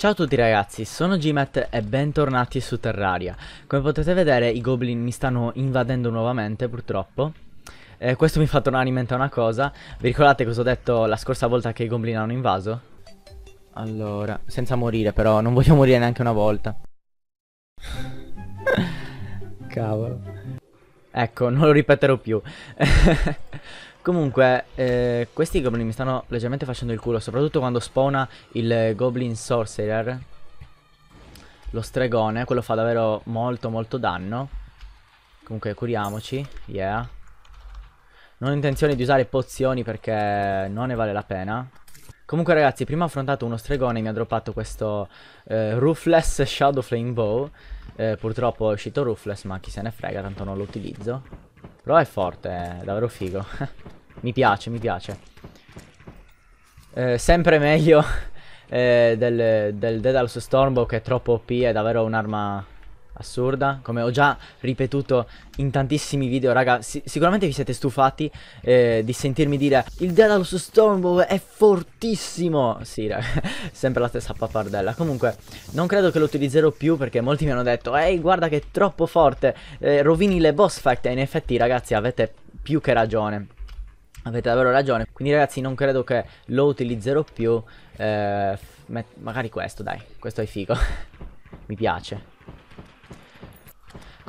Ciao a tutti ragazzi, sono Gmet e bentornati su Terraria. Come potete vedere i goblin mi stanno invadendo nuovamente purtroppo. Eh, questo mi fa tornare in mente una cosa. Vi ricordate cosa ho detto la scorsa volta che i goblin hanno invaso? Allora, senza morire però, non voglio morire neanche una volta. Cavolo. Ecco, non lo ripeterò più. Comunque, eh, questi goblin mi stanno leggermente facendo il culo, soprattutto quando spawna il Goblin Sorcerer. Lo stregone, quello fa davvero molto molto danno. Comunque curiamoci, yeah. Non ho intenzione di usare pozioni perché non ne vale la pena. Comunque ragazzi, prima ho affrontato uno stregone e mi ha droppato questo eh, Roofless Shadow Flame Bow. Eh, purtroppo è uscito Roofless, ma chi se ne frega, tanto non lo utilizzo. Però è forte, è davvero figo. mi piace, mi piace. Eh, sempre meglio eh, del, del Daedalus Stormbow che è troppo OP, è davvero un'arma assurda, come ho già ripetuto in tantissimi video, raga, si sicuramente vi siete stufati eh, di sentirmi dire il Daedalus Stormbow è fortissimo, sì raga, sempre la stessa pappardella, comunque non credo che lo utilizzerò più perché molti mi hanno detto ehi guarda che è troppo forte, eh, rovini le boss fight e in effetti ragazzi avete più che ragione. Avete davvero ragione, quindi ragazzi non credo che lo utilizzerò più, eh, magari questo dai, questo è figo, mi piace.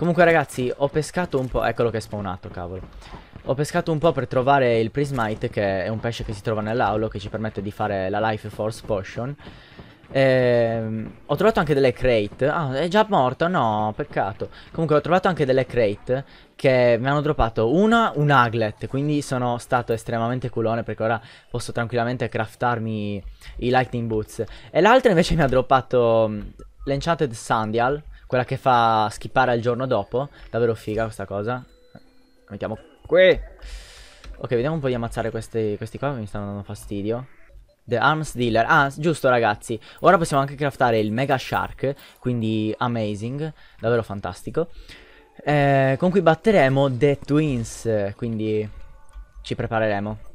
Comunque ragazzi ho pescato un po', eccolo che è spawnato cavolo. Ho pescato un po' per trovare il Prismite che è un pesce che si trova nell'aulo Che ci permette di fare la Life Force Potion. Ehm, Ho trovato anche delle crate. Ah è già morto? No peccato. Comunque ho trovato anche delle crate Che mi hanno droppato. Una un aglet Quindi sono stato estremamente culone Perché ora posso tranquillamente craftarmi i lightning boots. E l'altra invece mi ha droppato mm, l'enchanted sandial quella che fa skippare al giorno dopo. Davvero figa questa cosa. La mettiamo qui. Ok, vediamo un po' di ammazzare questi, questi qua che mi stanno dando fastidio. The Arms Dealer. Ah, giusto ragazzi. Ora possiamo anche craftare il Mega Shark. Quindi amazing. Davvero fantastico. Eh, con cui batteremo The Twins. Quindi ci prepareremo.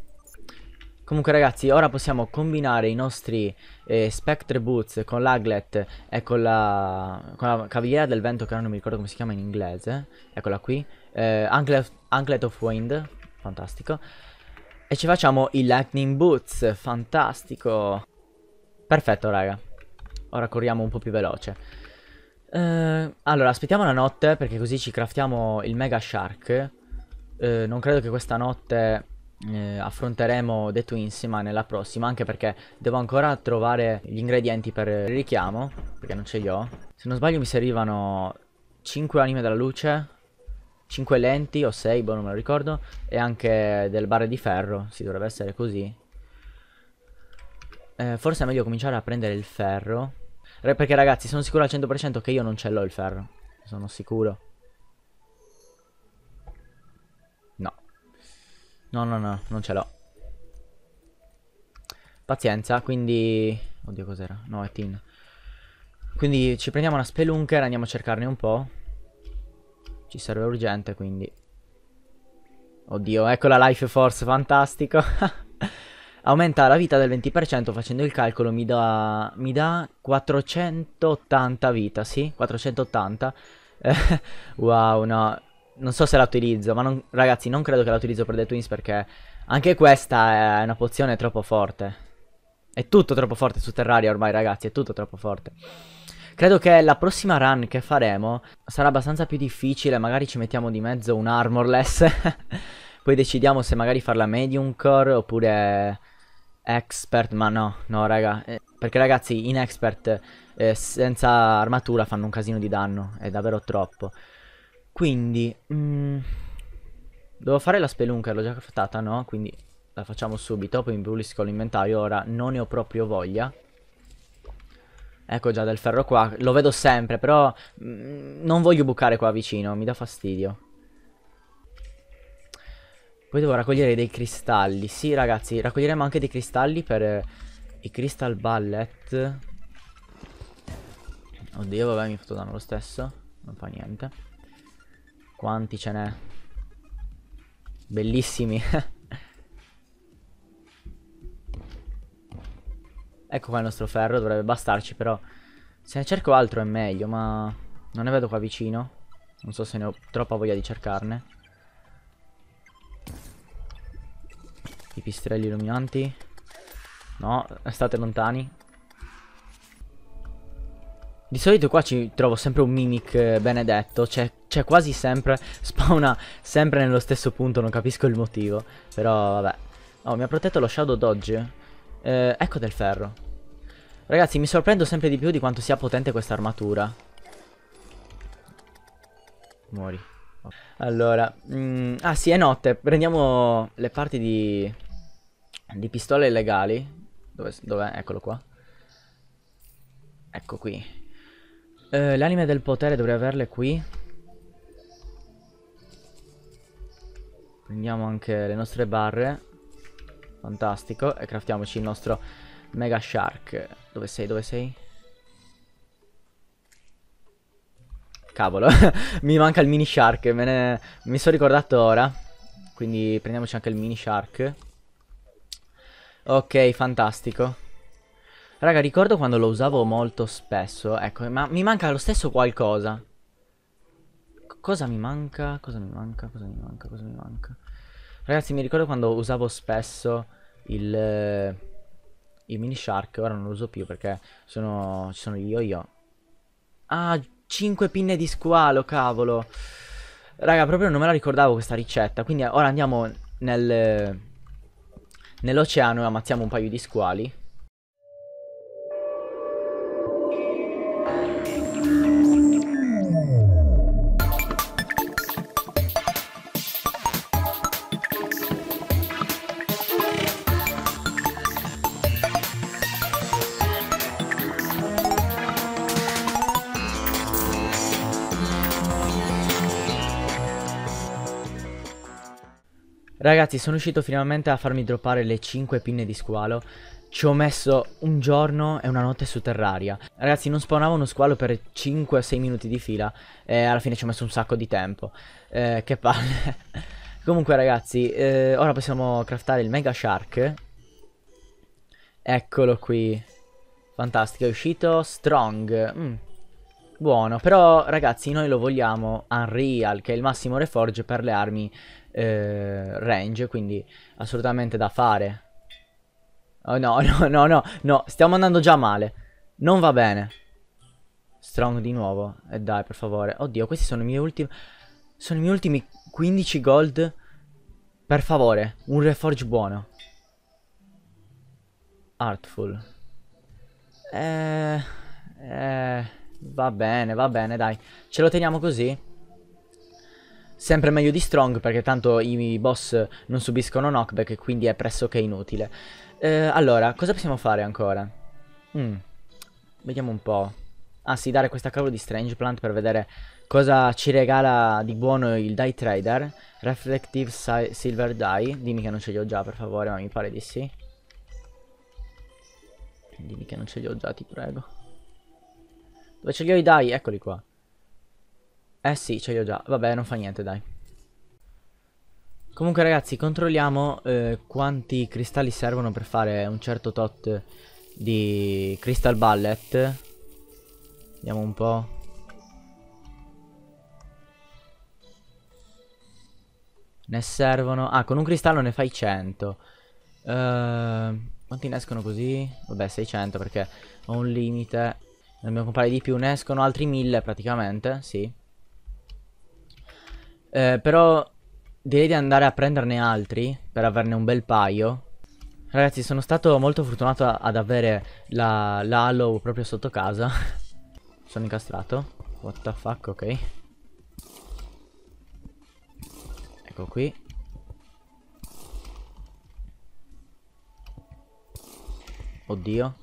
Comunque ragazzi, ora possiamo combinare i nostri eh, Spectre Boots con l'Aglet e con la, con la Cavaliera del Vento, che non mi ricordo come si chiama in inglese. Eccola qui. Eh, Anklet, Anklet of Wind, fantastico. E ci facciamo i Lightning Boots, fantastico. Perfetto raga. Ora corriamo un po' più veloce. Eh, allora, aspettiamo la notte, perché così ci craftiamo il Mega Shark. Eh, non credo che questa notte eh, affronteremo The Twins ma nella prossima anche perché devo ancora trovare gli ingredienti per il richiamo perché non ce li ho. Se non sbaglio mi servivano 5 anime della luce 5 lenti o 6 boh non me lo ricordo e anche del barre di ferro si dovrebbe essere così. Eh, forse è meglio cominciare a prendere il ferro. Perché ragazzi sono sicuro al 100% che io non ce l'ho il ferro sono sicuro No, no, no, non ce l'ho. Pazienza, quindi... Oddio, cos'era? No, è Tin. Quindi ci prendiamo una spelunker, andiamo a cercarne un po'. Ci serve urgente, quindi... Oddio, ecco la life force, fantastico. Aumenta la vita del 20%, facendo il calcolo mi dà... Mi dà 480 vita, sì? 480. wow, no non so se la utilizzo, ma non, ragazzi non credo che la utilizzo per The Twins perché anche questa è una pozione troppo forte. È tutto troppo forte su Terraria ormai ragazzi, è tutto troppo forte. Credo che la prossima run che faremo sarà abbastanza più difficile, magari ci mettiamo di mezzo un armorless. Poi decidiamo se magari farla medium core oppure expert, ma no, no raga. Eh, perché ragazzi in expert eh, senza armatura fanno un casino di danno, è davvero troppo. Quindi, mm, devo fare la spelunca, l'ho già craftata, no? Quindi la facciamo subito, poi impulisco l'inventario, ora non ne ho proprio voglia. Ecco già del ferro qua, lo vedo sempre, però mm, non voglio bucare qua vicino, mi dà fastidio. Poi devo raccogliere dei cristalli. Sì, ragazzi, raccoglieremo anche dei cristalli per eh, i crystal ballet. Oddio, vabbè, mi ha fatto danno lo stesso. Non fa niente. Quanti ce n'è? Bellissimi. Ecco qua il nostro ferro, dovrebbe bastarci però Se ne cerco altro è meglio ma non ne vedo qua vicino Non so se ne ho troppa voglia di cercarne I pistrelli illuminanti No, state lontani di solito qua ci trovo sempre un mimic eh, benedetto, c'è, c'è quasi sempre, spawna sempre nello stesso punto, non capisco il motivo, però vabbè. Oh, mi ha protetto lo Shadow Dodge, eh, ecco del ferro. Ragazzi, mi sorprendo sempre di più di quanto sia potente questa armatura. Muori. Allora, mm, ah sì, è notte, prendiamo le parti di, di pistole illegali. Dov'è? Eccolo qua. Ecco qui. Eh, L'anime del potere dovrei averle qui. Prendiamo anche le nostre barre. Fantastico. E craftiamoci il nostro Mega Shark. Dove sei? Dove sei? Cavolo, mi manca il mini shark, me ne... mi sono ricordato ora. Quindi prendiamoci anche il mini shark. Ok, fantastico. Raga, ricordo quando lo usavo molto spesso. Ecco, ma mi manca lo stesso qualcosa. C cosa mi manca? Cosa mi manca? Cosa mi manca? Cosa mi manca? Ragazzi, mi ricordo quando usavo spesso il... Eh, il mini shark. Ora non lo uso più perché sono... ci sono io io. Ah, 5 pinne di squalo, cavolo. Raga, proprio non me la ricordavo questa ricetta. Quindi ora andiamo nel... Nell'oceano e ammazziamo un paio di squali. Ragazzi sono riuscito finalmente a farmi droppare le 5 pinne di squalo. Ci ho messo un giorno e una notte su Terraria. Ragazzi non spawnavo uno squalo per 5-6 minuti di fila E alla fine ci ho messo un sacco di tempo. Eh, Che palle. Comunque ragazzi eh, ora possiamo craftare il Mega Shark. Eccolo qui. Fantastico è uscito Strong. Mm. Buono. Però ragazzi noi lo vogliamo Unreal che è il massimo reforge per le armi eh, range, quindi assolutamente da fare. Oh, no, no, no, no, no, stiamo andando già male. Non va bene. Strong di nuovo. E eh, dai, per favore. Oddio, questi sono i miei ultimi... Sono i miei ultimi 15 gold. Per favore, un reforge buono. Artful. Eh... Eh... Va bene, va bene, dai. Ce lo teniamo così? Sempre meglio di Strong perché tanto i boss non subiscono knockback e quindi è pressoché inutile. Eh, allora, cosa possiamo fare ancora? Mm, vediamo un po'. Ah sì, dare questa cavolo di Strange Plant per vedere cosa ci regala di buono il Die Trader. Reflective si Silver Die. Dimmi che non ce li ho già per favore, ma mi pare di sì. Dimmi che non ce li ho già, ti prego. Dove ce li ho i die? Eccoli qua. Eh sì, ce li ho già. Vabbè, non fa niente, dai. Comunque ragazzi, controlliamo eh, quanti cristalli servono per fare un certo tot di crystal ballet. Vediamo un po'. Ne servono... Ah, con un cristallo ne fai 100. Uh, eh, quanti ne escono così? Vabbè, 600 perché ho un limite. Ne dobbiamo comprare di più. Ne escono altri 1000 praticamente, sì. Eh, però direi di andare a prenderne altri per averne un bel paio. Ragazzi, sono stato molto fortunato ad avere la, la proprio sotto casa. sono incastrato. What the fuck, ok. Ecco qui. Oddio.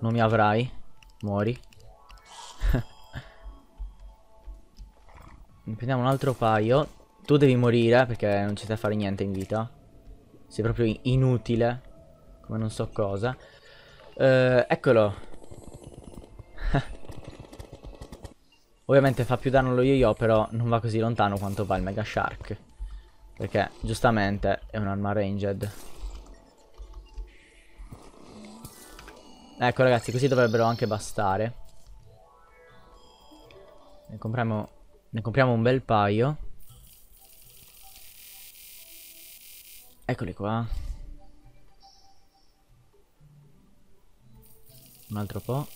Non mi avrai. Muori. Prendiamo un altro paio. Tu devi morire perché non ci stai a fare niente in vita. Sei proprio inutile. Come non so cosa. Uh, eccolo. Ovviamente fa più danno lo yo-yo, però non va così lontano quanto va il Mega Shark. Perché, giustamente, è un'arma ranged. Ecco ragazzi, così dovrebbero anche bastare. Ne compriamo, ne compriamo un bel paio. Eccoli qua. Un altro po'.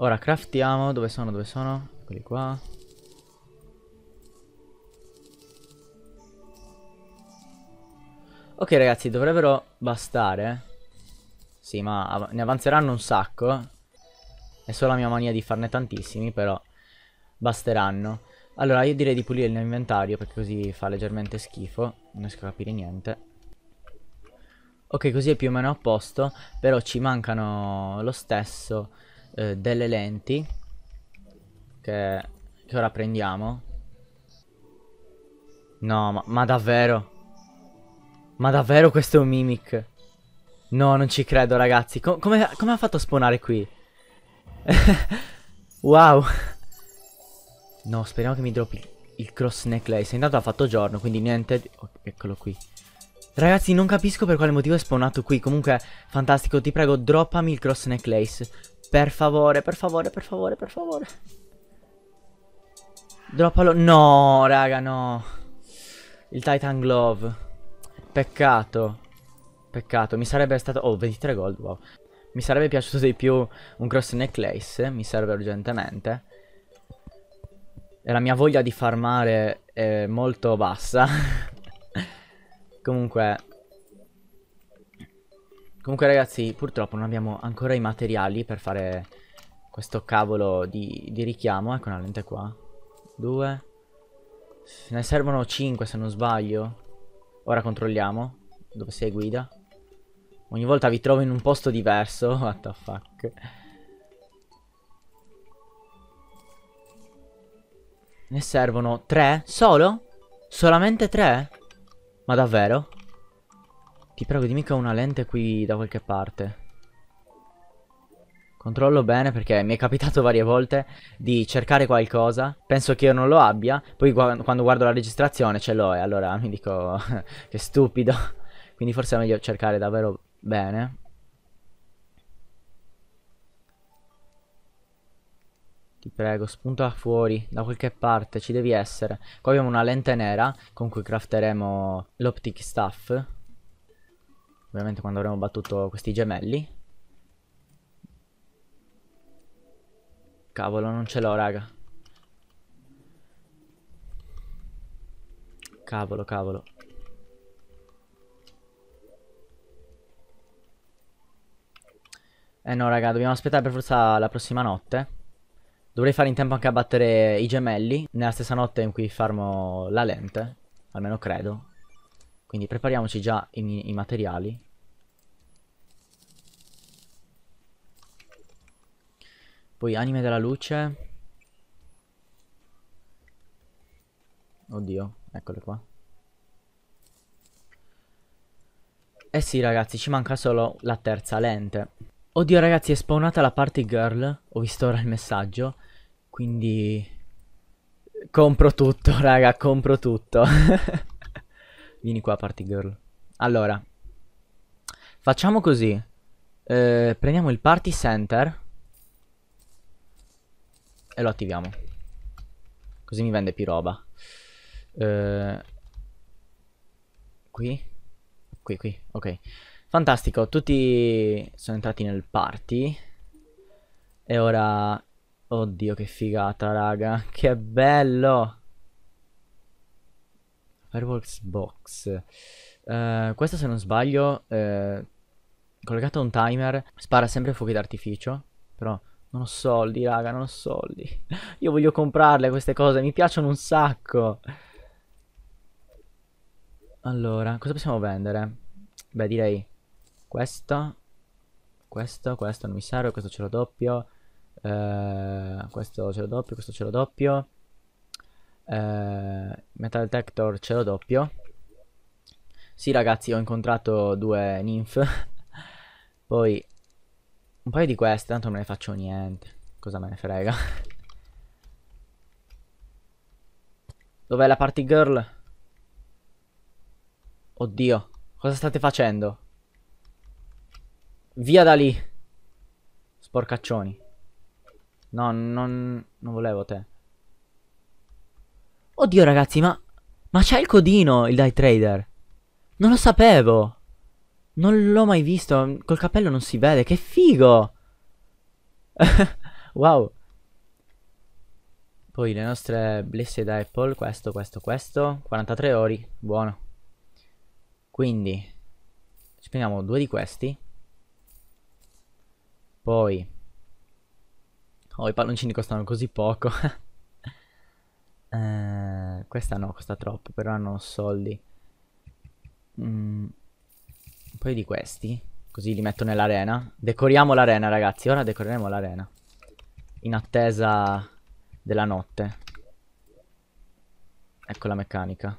Ora craftiamo, dove sono, dove sono? Eccoli qua. Ok ragazzi, dovrebbero bastare. Sì, ma ne avanzeranno un sacco. È solo la mia mania di farne tantissimi, però basteranno. Allora, io direi di pulire l'inventario perché così fa leggermente schifo. Non riesco a capire niente. Ok, così è più o meno a posto, però ci mancano lo stesso eh, delle lenti che, che, ora prendiamo. No, ma, ma davvero? Ma davvero questo è un mimic? No, non ci credo ragazzi. Com come, come ha fatto a spawnare qui? wow. No, speriamo che mi droppi il cross necklace. Intanto ha fatto giorno, quindi niente. Oh, eccolo qui. Ragazzi, non capisco per quale motivo è spawnato qui. Comunque, fantastico. Ti prego, droppami il cross necklace. Per favore, per favore, per favore, per favore. Droppalo. No, raga, no. Il Titan Glove. Peccato. Peccato. Mi sarebbe stato... Oh, 23 gold, wow. Mi sarebbe piaciuto di più un cross necklace. Mi serve urgentemente. E la mia voglia di farmare è molto bassa. Comunque Comunque ragazzi, purtroppo non abbiamo ancora i materiali per fare questo cavolo di, di richiamo. Ecco una lente qua. Due. Ne servono cinque se non sbaglio. Ora controlliamo. Dove sei guida? Ogni volta vi trovo in un posto diverso. What the fuck. Ne servono tre? Solo? Solamente tre? Ma davvero? Ti prego dimmi che ho una lente qui da qualche parte Controllo bene perché mi è capitato varie volte di cercare qualcosa Penso che io non lo abbia Poi gu quando guardo la registrazione ce l'ho e allora mi dico che stupido Quindi forse è meglio cercare davvero bene Ti prego, spunta fuori, da qualche parte, ci devi essere. Qua abbiamo una lente nera con cui crafteremo l'optic staff. Ovviamente quando avremo battuto questi gemelli. Cavolo, non ce l'ho, raga. Cavolo, cavolo. Eh no, raga, dobbiamo aspettare per forza la prossima notte. Dovrei fare in tempo anche a battere i gemelli nella stessa notte in cui farmo la lente. Almeno credo. Quindi prepariamoci già i, i materiali. Poi anime della luce. Oddio, eccole qua. Eh sì ragazzi, ci manca solo la terza lente. Oddio ragazzi, è spawnata la party girl. Ho visto ora il messaggio. Quindi... Compro tutto, raga, compro tutto. Vieni qua, party girl. Allora. Facciamo così. Eh, prendiamo il party center. E lo attiviamo. Così mi vende più roba. Eh, qui? Qui, qui, ok. Fantastico, tutti sono entrati nel party. E ora... Oddio, che figata, raga. Che bello! Fireworks box. Uh, questo, se non sbaglio, uh, collegato a un timer, spara sempre fuochi d'artificio. Però non ho soldi, raga, non ho soldi. Io voglio comprarle queste cose, mi piacciono un sacco. Allora, cosa possiamo vendere? Beh, direi questo. Questo, questo non mi serve, questo ce l'ho doppio. Eh, questo ce l'ho doppio, questo ce l'ho doppio. Eh, metal detector ce l'ho doppio. Sì, ragazzi, ho incontrato due nymph. Poi un paio di queste, tanto non ne faccio niente. Cosa me ne frega? Dov'è la party girl? Oddio, cosa state facendo? Via da lì. Sporcaccioni. No, non, non volevo te. Oddio ragazzi, ma... Ma c'è il codino, il Die Trader. Non lo sapevo. Non l'ho mai visto. Col cappello non si vede. Che figo. wow. Poi le nostre Blessed Apple. Questo, questo, questo. 43 ori. Buono. Quindi. Ci prendiamo due di questi. Poi. Oh, i palloncini costano così poco. eh, questa no, costa troppo. Però hanno soldi. Mm, un paio di questi. Così li metto nell'arena. Decoriamo l'arena, ragazzi. Ora decoreremo l'arena. In attesa della notte. Ecco la meccanica.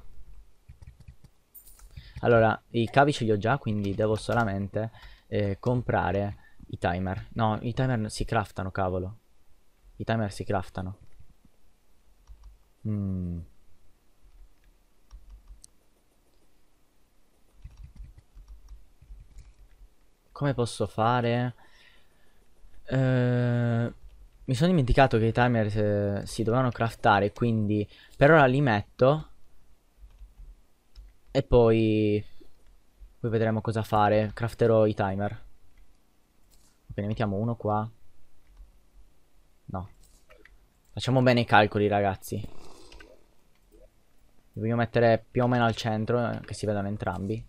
Allora, i cavi ce li ho già, quindi devo solamente eh, comprare i timer. No, i timer si craftano, cavolo. I timer si craftano. Mmm. Come posso fare? Eh, mi sono dimenticato che i timer eh, si dovevano craftare, quindi per ora li metto. E poi... Poi vedremo cosa fare. Crafterò i timer. Ok, ne mettiamo uno qua. No. Facciamo bene i calcoli, ragazzi. Li voglio mettere più o meno al centro, eh, che si vedano entrambi.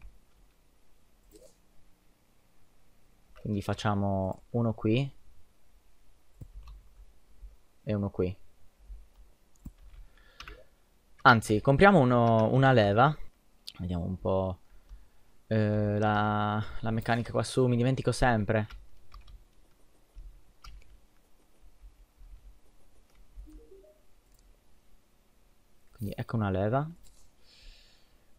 Quindi facciamo uno qui. E uno qui. Anzi, compriamo uno, una leva. Vediamo un po' eh, la, la meccanica qua su. Mi dimentico sempre. Quindi ecco una leva.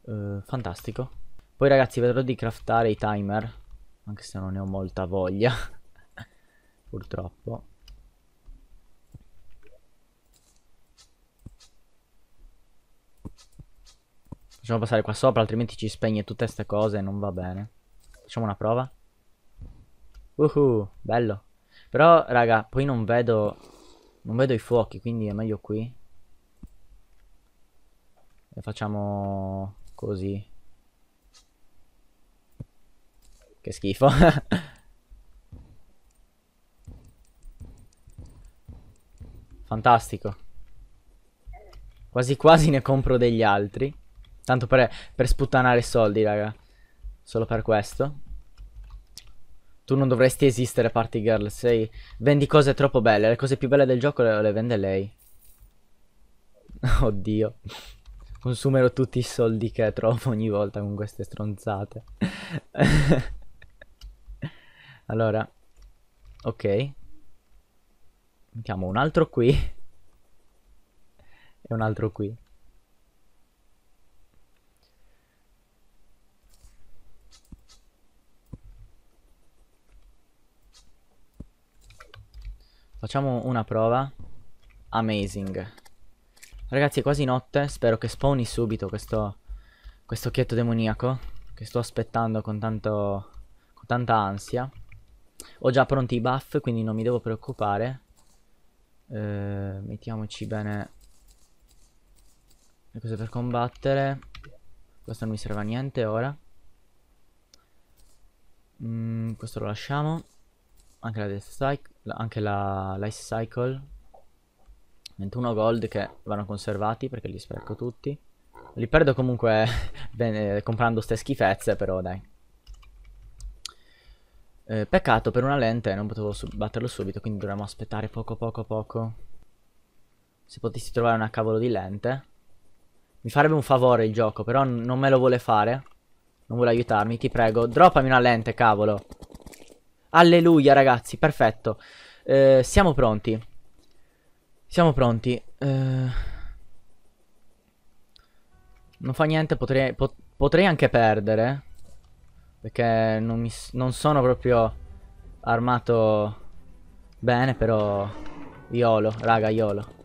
Uh, fantastico. Poi ragazzi vedrò di craftare i timer. Anche se non ne ho molta voglia. Purtroppo. Facciamo passare qua sopra, altrimenti ci spegne tutte queste cose e non va bene. Facciamo una prova. Uhu, bello. Però, raga, poi non vedo... Non vedo i fuochi, quindi è meglio qui. E facciamo così. Che schifo. Fantastico. Quasi quasi ne compro degli altri. Tanto per, per sputtanare soldi, raga. Solo per questo. Tu non dovresti esistere, party girl. Sei... Vendi cose troppo belle. Le cose più belle del gioco le, le vende lei. Oddio. Consumerò tutti i soldi che trovo ogni volta con queste stronzate. Allora, ok. Mettiamo un altro qui. e un altro qui. Facciamo una prova. Amazing. Ragazzi è quasi notte. Spero che spawni subito questo, questo occhietto demoniaco. Che sto aspettando con tanto... Con tanta ansia. Ho già pronti i buff, quindi non mi devo preoccupare. Eh, mettiamoci bene le cose per combattere. Questo non mi serve a niente ora. Mm, questo lo lasciamo. Anche la Death Cycle, anche la Life Cycle. 21 gold che vanno conservati perché li spreco tutti. Li perdo comunque bene, comprando ste schifezze, però dai. Eh, peccato per una lente, non potevo batterlo subito, quindi dovremmo aspettare poco poco poco. Se potessi trovare una cavolo di lente. Mi farebbe un favore il gioco, però non me lo vuole fare. Non vuole aiutarmi, ti prego. Droppami una lente, cavolo. Alleluia, ragazzi, perfetto. Eh, siamo pronti. Siamo pronti. Eh... Non fa niente, potrei, pot potrei anche perdere. Perché non, mi, non sono proprio armato bene, però... Iolo, raga, Iolo.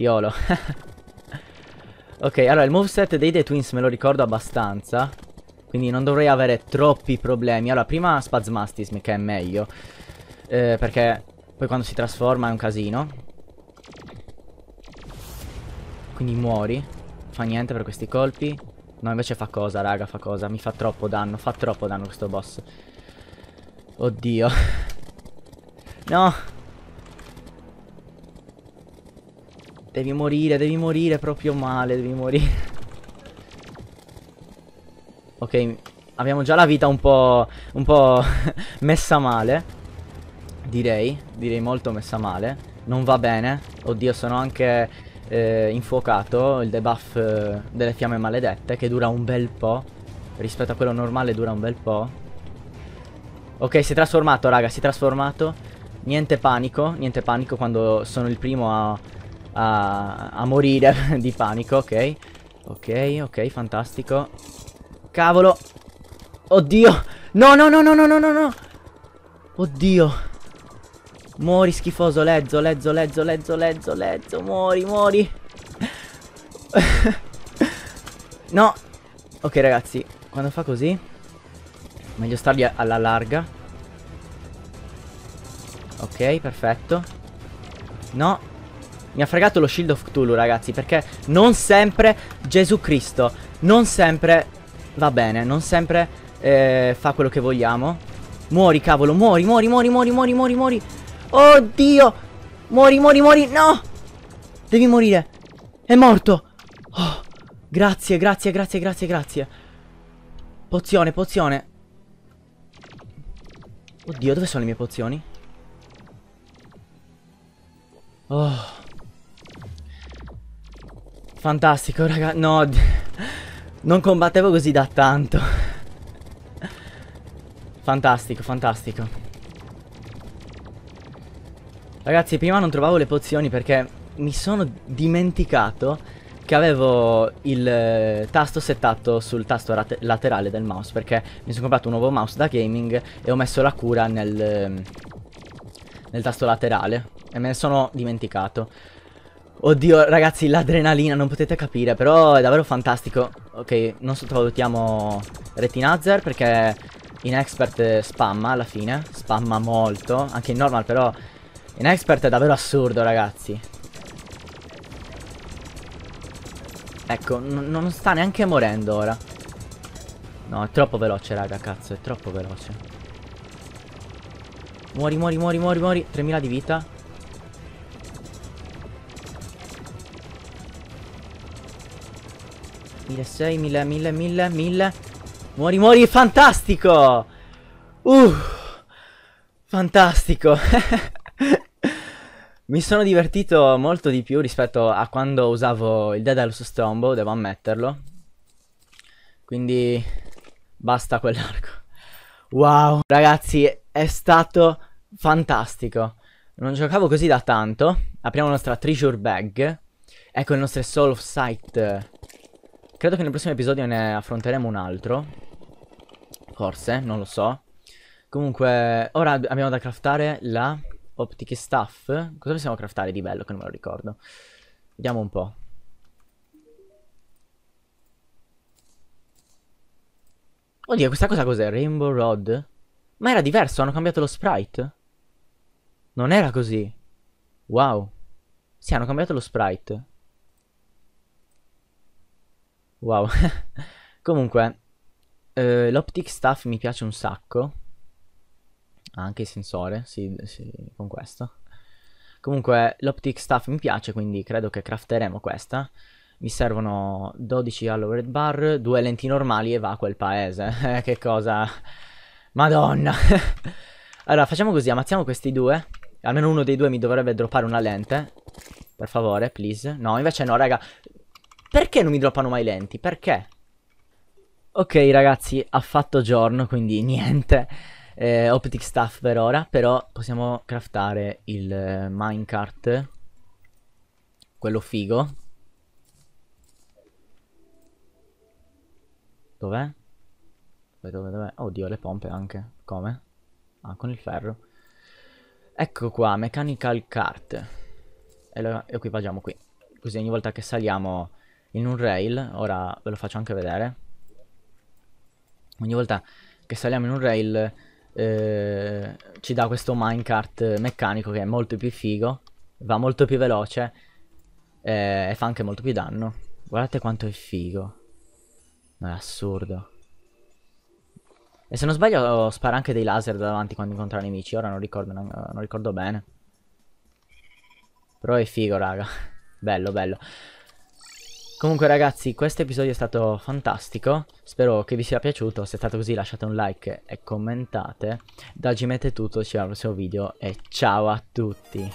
YOLO. ok, allora il moveset dei The Twins me lo ricordo abbastanza. Quindi non dovrei avere troppi problemi. Allora, prima Spasmastism, che è meglio. Eh, perché poi quando si trasforma è un casino. Quindi muori. Fa niente per questi colpi. No, invece fa cosa, raga, fa cosa. Mi fa troppo danno, fa troppo danno questo boss. Oddio. no. Devi morire, devi morire proprio male, devi morire. ok, abbiamo già la vita un po', un po' messa male. Direi, direi molto messa male. Non va bene. Oddio, sono anche eh, infuocato, il debuff eh, delle fiamme maledette, che dura un bel po'. Rispetto a quello normale dura un bel po'. Ok, si è trasformato, raga, si è trasformato. Niente panico, niente panico quando sono il primo a a, a morire di panico, ok. Ok, ok, fantastico. Cavolo. Oddio. No, no, no, no, no, no, no. Oddio. Muori schifoso, lezzo, lezzo, lezzo, lezzo, lezzo, lezzo. Muori, muori. no. Ok, ragazzi. Quando fa così. Meglio stargli alla larga. Ok, perfetto. No. Mi ha fregato lo Shield of Cthulhu, ragazzi, perché non sempre Gesù Cristo, non sempre va bene, non sempre eh, fa quello che vogliamo. Muori, cavolo, muori, muori, muori, muori, muori, muori, muori. Oddio! Muori, muori, muori, no! Devi morire. È morto. Oh, grazie, grazie, grazie, grazie, grazie. Pozione, pozione. Oddio, dove sono le mie pozioni? Oh. Fantastico, raga. No, non combattevo così da tanto. Fantastico, fantastico. Ragazzi, prima non trovavo le pozioni perché mi sono dimenticato che avevo il eh, tasto settato sul tasto laterale del mouse perché mi sono comprato un nuovo mouse da gaming e ho messo la cura nel, nel tasto laterale e me ne sono dimenticato. Oddio, ragazzi, l'adrenalina non potete capire, però è davvero fantastico. Ok, non sottovalutiamo Retinazer perché in expert spamma alla fine, spamma molto, anche in normal però in expert è davvero assurdo, ragazzi. Ecco, non sta neanche morendo ora. No, è troppo veloce, raga, cazzo, è troppo veloce. Muori, muori, muori, muori, muori. 3000 di vita. 1600, 1000, 1000, 1000, 1000. Muori, muori, fantastico! Uh, fantastico. Mi sono divertito molto di più rispetto a quando usavo il Daedalus Strombo, devo ammetterlo. Quindi basta quell'arco. Wow, ragazzi, è stato fantastico. Non giocavo così da tanto. Apriamo la nostra treasure bag. Ecco le nostre soul of sight Credo che nel prossimo episodio ne affronteremo un altro. Forse, non lo so. Comunque, ora abbiamo da craftare la optic staff. Cosa possiamo craftare di bello che non me lo ricordo? Vediamo un po'. Oddio, questa cosa cos'è? Rainbow Rod? Ma era diverso, hanno cambiato lo sprite? Non era così. Wow. Sì, hanno cambiato lo sprite. Wow. Comunque, eh, l'optic staff mi piace un sacco. Anche il sensore, sì, sì, con questo. Comunque, l'optic staff mi piace, quindi credo che crafteremo questa. Mi servono 12 allo red bar, due lenti normali e va a quel paese. Che cosa... Madonna! allora, facciamo così, ammazziamo questi due. Almeno uno dei due mi dovrebbe droppare una lente. Per favore, please. No, invece no, raga. Perché non mi droppano mai lenti? Perché? Ok ragazzi, ha fatto giorno, quindi niente eh, Optic Staff per ora, però possiamo craftare il eh, minecart Quello figo Dov'è? Dove, dove, dove? Oddio, le pompe anche Come? Ah, con il ferro Ecco qua, mechanical cart E lo equipaggiamo qui Così ogni volta che saliamo in un rail, ora ve lo faccio anche vedere. Ogni volta che saliamo in un rail eh, ci dà questo minecart meccanico che è molto più figo, va molto più veloce eh, e fa anche molto più danno. Guardate quanto è figo. È assurdo. E se non sbaglio spara anche dei laser davanti quando incontra nemici, ora non ricordo, non, non ricordo bene. Però è figo, raga. bello, bello. Comunque ragazzi, questo episodio è stato fantastico, spero che vi sia piaciuto, se è stato così lasciate un like e commentate. Da Gimete è tutto, ci vediamo al prossimo video e ciao a tutti!